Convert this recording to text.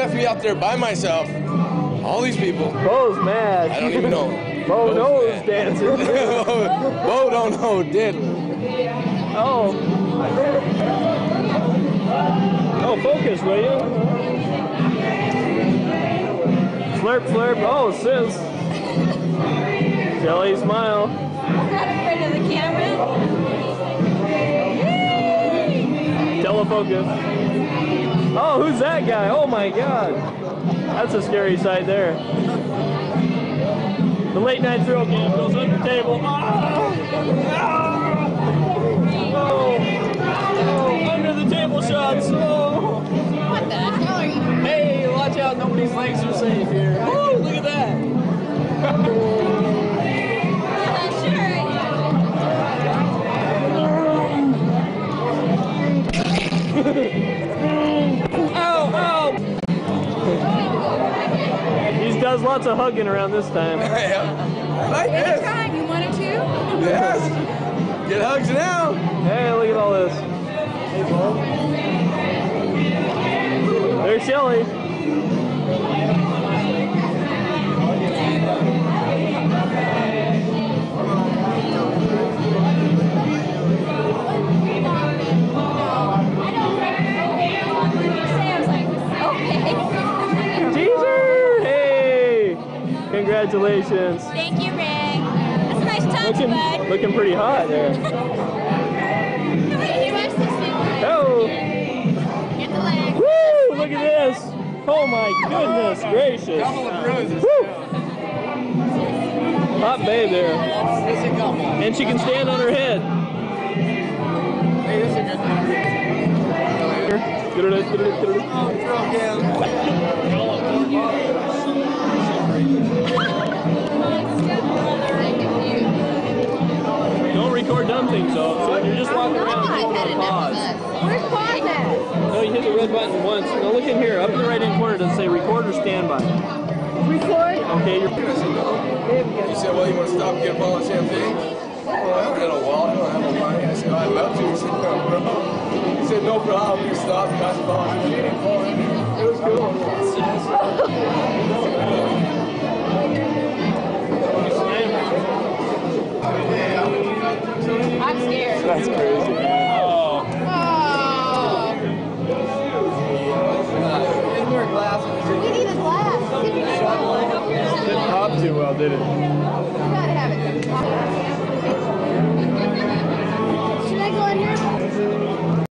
left me out there by myself. All these people. Bo's mad. I don't even know. Bo Bo's knows mad. dancing. Bo don't know diddly. Oh. Oh, focus, will you? Slurp, slurp. Oh, sis. Jelly smile. Not afraid of the camera. Telefocus. Oh, who's that guy? Oh my god. That's a scary sight there. The late night thrill game goes under the table. Ah! Oh! Oh, under the table shots. Oh! What the hell are you? Hey, watch out, nobody's legs are safe here. Does lots of hugging around this time. Like this. Anytime you wanted to. Yes. Get hugs now. Hey, look at all this. There's Shelly. Congratulations. Thank you, Rick. That's a nice touch, Looking, bud. looking pretty hot there. You Oh! Get the leg. Woo! Look at this! Oh my goodness gracious! Woo! Hot babe there. And she can stand on her head. Don't record dumb things though. So you're just walking around holding on pause. Where's pause at? No, you hit the red button once. Now look in here, up in the right hand corner, does it say record or standby? Record. Okay, you're. He said, well, you want to stop and get a bottle of champagne? Well, I don't got no wallet, I don't have no money. I said, oh, I'd love to. He said, no, bro. He said, no problem. We stopped, got the bottle of champagne. That's crazy. Oh. You need a glass. Didn't pop too well, did it?